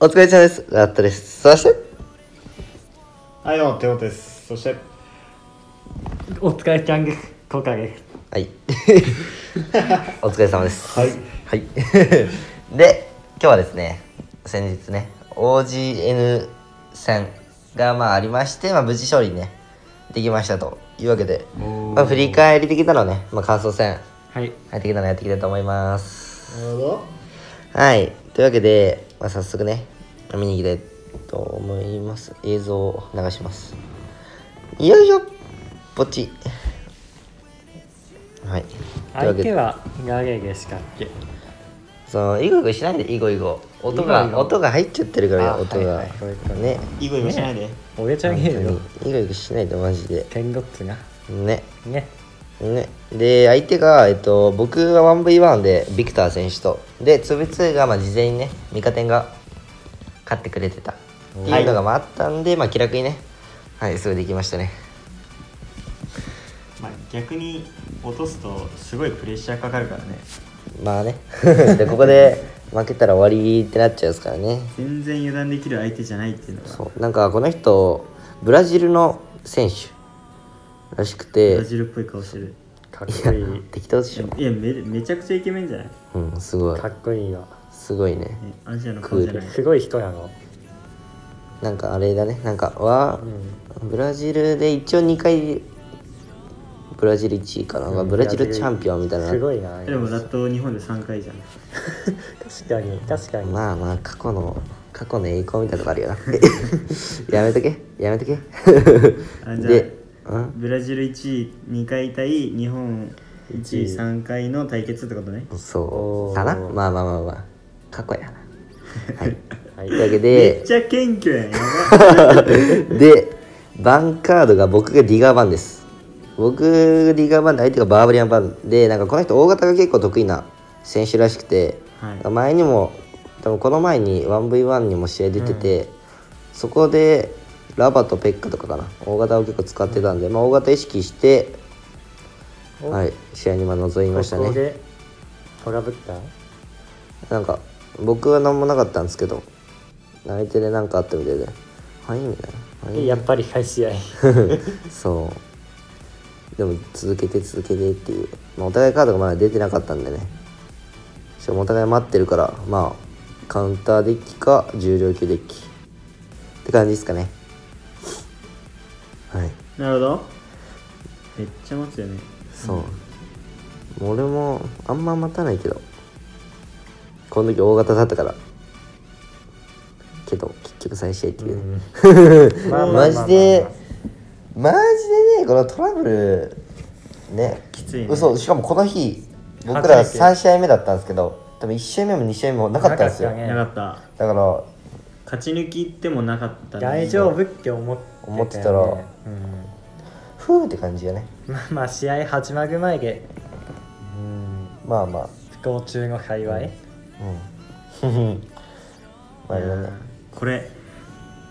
お疲れ様です。ラットです。そして、はい、どうも、手元です。そして、お疲れちゃんです。コカです。はい。お疲れ様です。はい。はい。で、今日はですね、先日ね、OGN 戦がまあありまして、まあ無事勝利ね、できましたというわけで、まあ振り返り的なのね、まあ感想戦、はい。入ってきたのやっていきたいと思います。なるほど。はい。というわけで、まあ、早速ね、見に行きたいと思います。映像を流します。よいしょポチはい。相手は誰でしたっけその、イゴイゴしないで、イゴイゴ。音が、イゴイゴ音が入っちゃってるから音が。はいはいね。イゴイゴしないで。俺ちゃんげえよ。イゴイゴしないで、マジで。天国が。ね。ね。ね、で相手が、えっと、僕は 1v1 でビクター選手と。で 2v2 がまあ事前にね味方が勝ってくれてた。っていうのがまああったんで、まあ、気楽にねはいすぐできましたね。まあ、逆に落とすと、すごいプレッシャーかかるからね。まあね。でここで負けたら終わりってなっちゃうですからね。全然油断できる相手じゃないっていうのが。そう。なんかこの人ブラジルの選手らしくブてラジルっぽい顔してる。かっこいい。適当でしょいや、めめちゃくちゃイケメンじゃない？うんすごいかっこいいわ。すごいねねアジアの顔じゃない。すごい人やろ。なんかあれだねなんかわうん。ブラジルで一応2回ブラジル1位かな、うんブラジルチャンピオンみたいなすごいな。でも、ラット日本で3回じゃん。確かに、確かに。まあまあ過去の過去の栄光みたいなとこあるよな やめとけやめとけあじゃあで、うん、ブラジル1位2回対日本1位3回の対決ってことね。そう。かな？まあまあまあまあ。過去やな。はい。はい。というわけめっでちゃ謙虚やん。やばでバンカードが僕がディガーバンです。僕がディガーバンで相手がバーバリアンバンでなんかこの人大型が結構得意な選手らしくて、はい。前にも多分この前に 1v1 にも試合出てて、そこでラバとペッカとかかな。大型を結構使ってたんで、まあ、大型意識して、お。はい、試合にまあ臨みましたね。でトラブった？なんか僕は何もなかったんですけど相手で何かあったみたいで「はい」みたいな「はい」やっぱり返し合い。そう。でも続けて続けてっていう、まあ、お互いカードがまだ出てなかったんでね。しかもお互い待ってるからまあカウンターデッキか重量級デッキ。って感じですかね。はいなるほど。めっちゃ待つよね。そう、もう俺もあんま待たないけど。この時大型だったから。けど結局再試合っていうね、まあまあまあまあマジでマジでねこのトラブルね。きついね。嘘しかもこの日僕ら初めて3試合目だったんですけど多分1試合目も2試合目もなかったんですよ。なかっなかった。だから勝ち抜きってもなかったね大丈夫って思ってたよね。思ってたらうん。ふーって感じよね。まあまあ試合始まる前で。うん。まあまあ。不幸中の幸い、うん。まあねこれ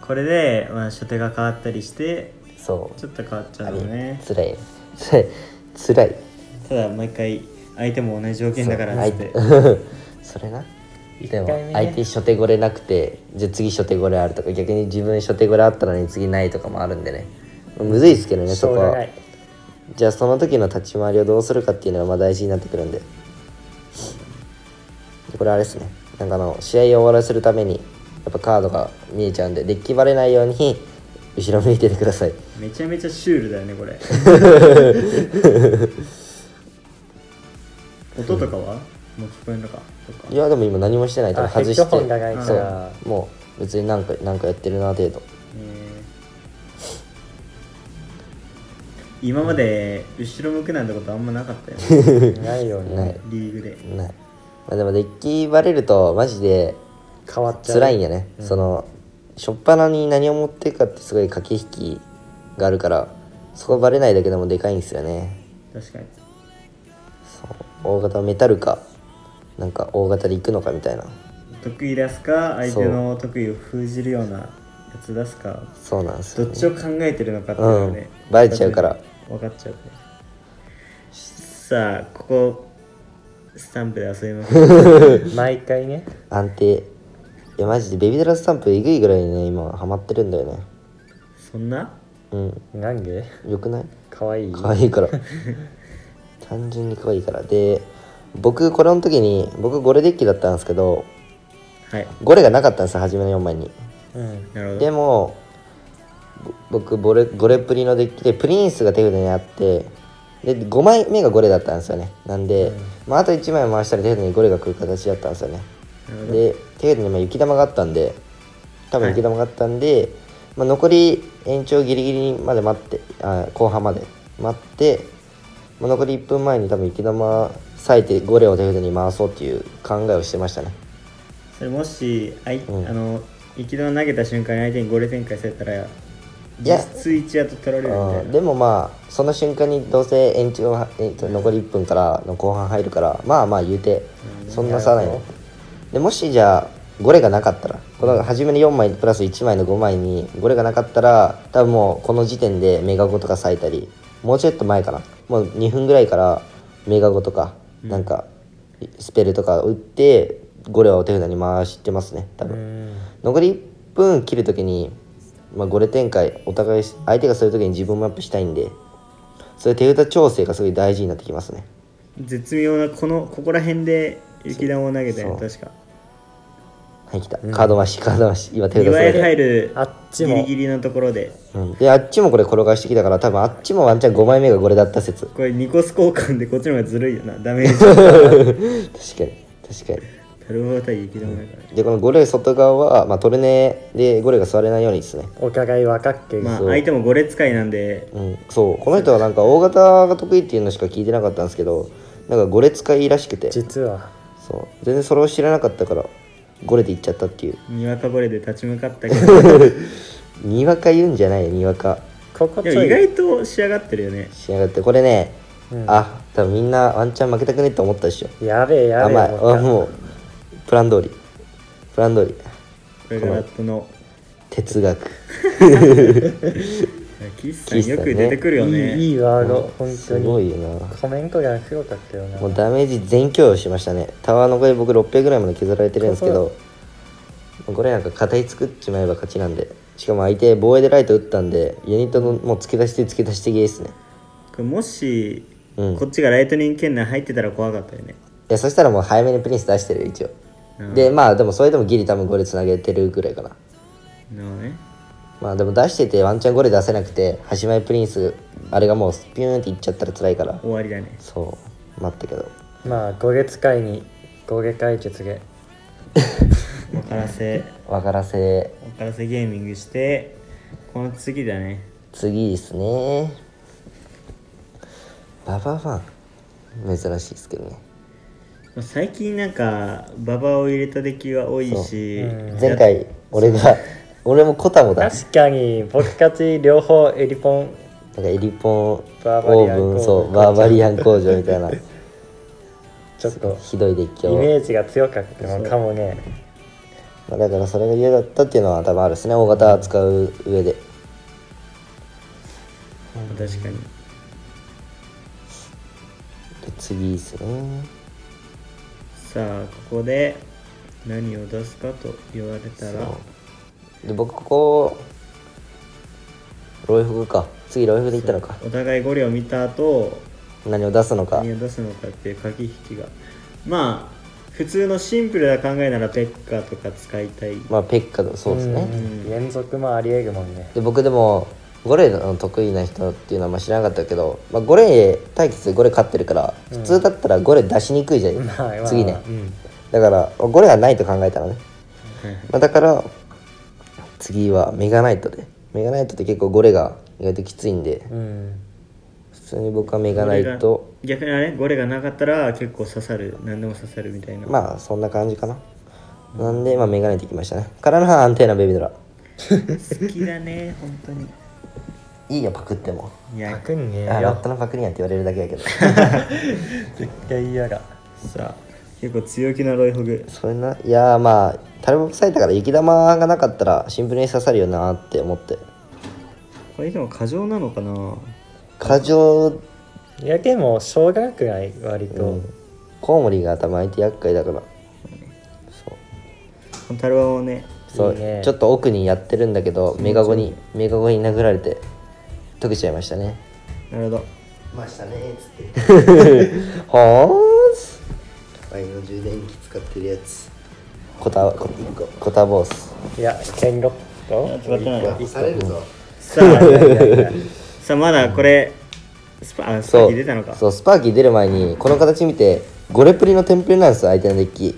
これで、まあ、初手が変わったりしてそう。ちょっと変わっちゃうよね。つらいつらい。つらい。ただ毎回相手も同じ条件だからって。それなでも相手初手ごれなくてじゃあ次初手ごれあるとか逆に自分初手ごれあったのに次ないとかもあるんでね。むずいですけどねしそこは。じゃあその時の立ち回りをどうするかっていうのがまあ大事になってくるんで。でこれあれですね。なんかあの試合を終わらせるためにやっぱカードが見えちゃうんでデッキバレないように後ろ向いててください。めちゃめちゃシュールだよねこれ。音とかは？もう聞こえんのかとか。いやでも今何もしてない多分あヘッ外して。ドホンがないかそう。らもう別になんかなんかやってるな程度。えー。今まで後ろ向くなんてことあんまなかったよね。ないよね。ない。リーグで。ない、まあ、でもデッキバレるとマジで変わっちゃう。辛いん。やね、その初っ端に何を持っていくかってすごい駆け引きがあるからそこバレないだけでもでかいんですよね。確かに。そう。大型メタルかなんか大型で行くのかみたいな。得意出すか？相手の得意を封じるようなやつ出すか？そうなんですよ、ね、どっちを考えてるのかっていうのがね、うん。バレちゃうから。分かっちゃうね。さあここスタンプで遊びます。毎回ね。安定。いやマジでベビードラスタンプえぐいぐらいにね今ハマってるんだよね。そんな？うん。なんで？よくない？かわいい？可愛いから。単純に可愛いから。で僕これの時に僕ゴレデッキだったんですけどはい。ゴレがなかったんですよ初めの4枚に。うんなるほど。でもぼ僕ボレゴレプリのデッキでプリンスが手札にあってで5枚目がゴレだったんですよね。なんで、まあ、あと1枚回したら手札にゴレが来る形だったんですよね。で手札にまあ雪玉があったんで多分雪玉があったんで、まあ、残り延長ギリギリまで待ってあ後半まで待って、まあ、残り1分前に多分雪玉割いてゴレを手札に回そうっていう考えをしてましたね。それもしあい、うん。あの一度投げた瞬間に相手にゴレ展開されたらや。実質1アと取られるみたいな。うん。でもまあその瞬間にどうせ延長がえっと残り1分からの後半入るからまあまあ言うてそんな差ないね。でもしじゃあゴレがなかったらこの初めの4枚プラス1枚の5枚にゴレがなかったら多分もうこの時点でメガゴとか咲いたりもうちょっと前かな。もう2分ぐらいからメガゴとかなんかスペルとか打ってゴレはお手札に回してますね多う分ん。残り1分切るときに、まあ、ゴレ展開お互い相手がするときに自分もアップしたいんでそういう手札調整がすごい大事になってきますね。絶妙なこのここら辺で雪玉を投げたよ確かはい来た。カード回しカード回し今手いわゆる札それで入るあっちも。ギリギリのところで。うん、であっちもこれ転がしてきたから多分あっちもワンチャン5枚目がこれだった説。これニコス交換でこっちの方がずるいよな。ダメージ。確かに。確かに。タルボー対雪玉だから。でこのゴレ外側は、まあ、トルネでゴレが座れないようにですね。お互い分かってるまあ相手もゴレ使いなんで。うん。そう。この人はなんか大型が得意っていうのしか聞いてなかったんですけどなんかゴレ使いらしくて。実は。そう。全然それを知らなかったからゴレで行っちゃったっていう。にわかゴレで立ち向かったけど。にわか言うんじゃないよにわか。ここちょい。でも意外と仕上がってるよね。しやがってこれね、うん。あ多分みんなワンチャン負けたくねって思ったでしょ。やべえやべえ甘い。思っもうプラン通り。プラン通り。これがラットの哲学 キスさんよく出てくるよね。いいいいワード本当すごにいよな。コメントがすごかったよな。もうダメージ全強要しましたね。タワーの声僕600ぐらいまで削られてるんですけどこれなんか形作っちまえば勝ちなんで。しかも相手防衛でライト打ったんでユニットのもう付け出して付け出してゲーですね。これもし、うん。こっちがライトニング圏内入ってたら怖かったよね。いやそしたらもう早めにプリンス出してるよ一応。うんでまあでもそれでもギリ多分ゴレつなげてるぐらいかな。なるほどねまあでも出しててワンチャンゴレ出せなくて端前プリンスあれがもうピューンっていっちゃったら辛いから。終わりだね。そう待ったけど。まあ5月会に5月解決で分からせ。分からせ。分からせゲーミングしてこの次だね。次ですね。ババファン珍しいですけどね。最近なんかババを入れた出来が多いし、う。ん前回俺が俺もコタモだ確かに僕たち両方エリポン。なんかエリポンオーブンそうバーバリアン工場みたいな。ちょっとひどいデッキイを、メージが強かったのかもね。まあ、だからそれが嫌だったっていうのは多分あるですね。大型扱う上で。確かに。で次ですね。さあここで何を出すかと言われたらで僕ここロイフグか。次ロイフグでいったのか。お互いゴリを見た後何を出すのか。何を出すのかっていう駆け引きが。まあ普通のシンプルな考えならペッカとか使いたい。まあペッカとそうですね、ん。連続もありえるもんね。で僕でもゴレの得意な人っていうのはまあ知らなかったけど、まあ、ゴレ対決でゴレ勝ってるから普通だったらゴレ出しにくいじゃん、まあまあ次ね。うん。だからゴレはないと考えたのね、まあ、だから次はメガナイトで。メガナイトって結構ゴレが意外ときついんで。うん普通に僕はメガナイト。逆にあれ？ゴレがなかったら結構刺さる。何でも刺さるみたいな、まあそんな感じかな。なんでまあメガナイトいきましたね。からの安定なベビードラ。好きだね本当に。いいよパクっても。いや。パクんねえあラッよトのパクリやんって言われるだけやけど。絶対嫌だ。さあ結構強気なロイホグ。それな。いやーまあタルボサイたから雪玉がなかったらシンプルに刺さるよなって思って。これでも過剰なのかな？過剰。いやでもしょうがなくない割と、うん。コウモリが頭相手厄介だから。そう。このタルバもね。そう。いいね。ちょっと奥にやってるんだけどメガゴにメガゴに殴られて溶けちゃいましたね。なるほど。ましたねつって。はーすの充電器使ってるやつ。コタココタボス。いやケンロット？決まってないされるぞ。さあまだこれスパあスパーキー出たのか。そうスパーキー出る前にこの形見てゴレプリのテンプレなんですよ相手のデッキ。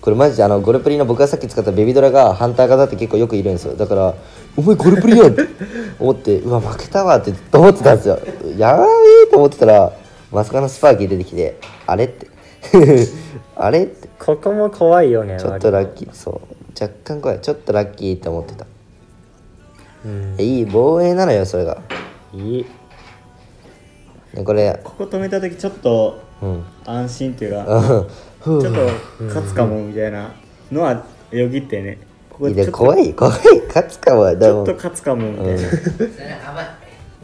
これマジであのゴレプリの僕がさっき使ったベビドラがハンター型って結構よくいるんですよ。だから「お前ゴレプリやん!」って思ってうわ負けたわってずっと思ってたんですよ。やばいと思ってたらまさかのスパーキー出てきてあれって。あれって。ここも怖いよねちょっとラッキー。そう。若干怖い。ちょっとラッキーって思ってた。うん。いい防衛なのよそれが。いい。でこれ。ここ止めた時ちょっとうん。安心っていうかうん。ちょっと勝つかもみたいなのはよぎってね。ここいやちょっと怖い怖い。勝つかはちょっと勝つかもみたいな、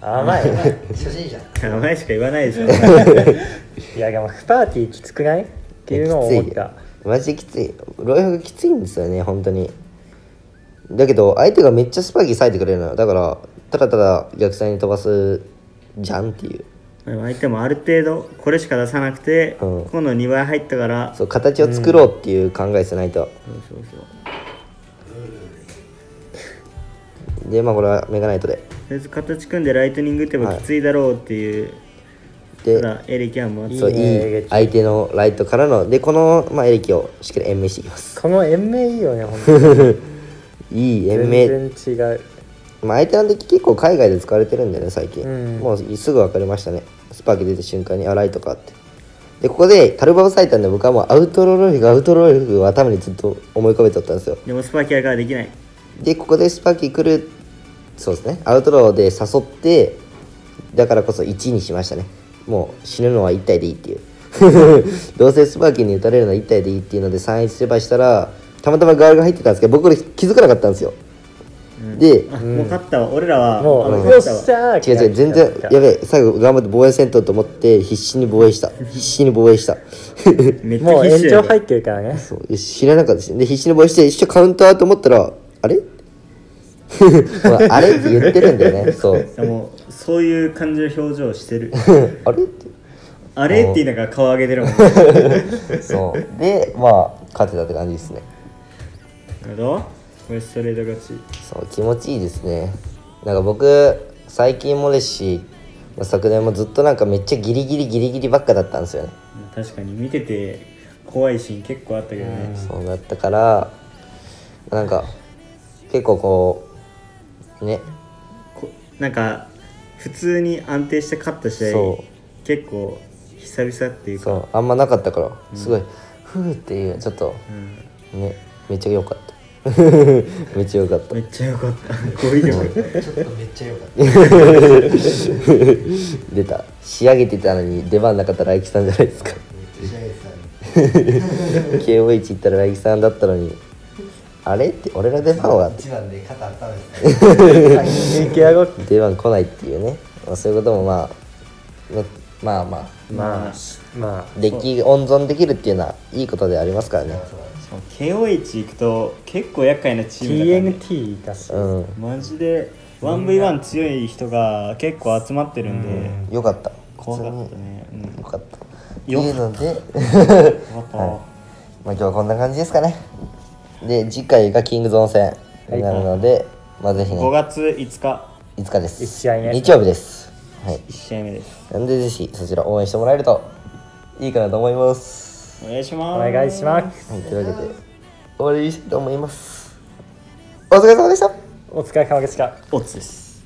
甘い。初心者名前しか言わないでしょ。いやでもスパーティーきつくない？っていうのを思った。マジできつい。ロイフがきついんですよね本当に。だけど相手がめっちゃスパーキー割いてくれるのよ。だからただただ逆サイに飛ばすじゃんっていう。相手もある程度これしか出さなくて、うん。今度2倍入ったからそう形を作ろうっていう考えですよないと、そうそうそう。でまあこれはメガナイトでとりあえず形組んでライトニング打てばきついだろうっていう、でただエレキはもういいそういねい相手のライトからのでこの、まあ、エレキをしっかり延命していきます。この延命いいよね本当に。いい延命。全然違う。まあ、相手のデッキ結構海外で使われてるんだよね最近、うん。もうすぐ分かりましたね。スパーキ出た瞬間にあライトかって。でここでタルバを割いたんで僕はもうアウトローロイフアウトローロイフを頭にずっと思い浮かべておったんですよ。でもスパーキャーができない。でここでスパーキー来るそうですね。アウトローで誘ってだからこそ1にしましたね。もう死ぬのは1体でいいっていう。どうせスパーキーに打たれるのは1体でいいっていうので3-1スバしたらたまたまガールが入ってたんですけど僕これ気づかなかったんですよ、であ、もう勝ったわ。俺らはもう、あよっしゃー違う違う全然やべえ最後頑張って防衛せんとと思って必死に防衛した。必死に防衛した。めっちもうゃ必死や延長入ってるからね。そう知らなかったです。で必死に防衛して一緒カウンターと思ったらあれ？ほらあれって言ってるんだよね。そう。でもそういう感じの表情してる。あれ？ってあれって言いながら顔上げてるもん そう。でまあ勝てたって感じですね。なるほど。これストレート勝ち。そう気持ちいいですね。なんか僕最近もですしまあ昨年もずっとなんかめっちゃギリギリギリギリばっかだったんですよね。確かに見てて怖いシーン結構あったけどね。そうなったからなんか結構こうね。こなんか普通に安定して勝った試合そ結構久々っていうか。そう。あんまなかったからすごいふうっていうちょっとうん。ね めっちゃ良かった。めっちゃ良かった。めっちゃ良かった。語彙力出た。仕上げてたのに出番なかったら来さんじゃないですか。KO1 行ったら来さんだったのにあれって俺の出番は。って一番で肩温めて。抜け上がっ出番来ないっていうね、まあ、そういうこともまあままあまあ。まあまデッキ温存できるっていうのはいいことでありますからね。KOH 行くと結構厄介なチームだから、ね、TNT だし、うんマジで 1v1 強い人が結構集まってるんで、よかった。怖かったね、うん、によかった。ってよいうので。よかった。わ、まあ今日はこんな感じですかねで次回がキングゾーン戦になるので、まあぜひね5月5日。5日です。一試合目。日曜日です。はい。1試合目です。なんでぜひそちら応援してもらえるといいかなと思います、お願いします。お願いします。はい、というわけで終わりにしたいと思います。お疲れ様でした。お疲れ様でした。オッツです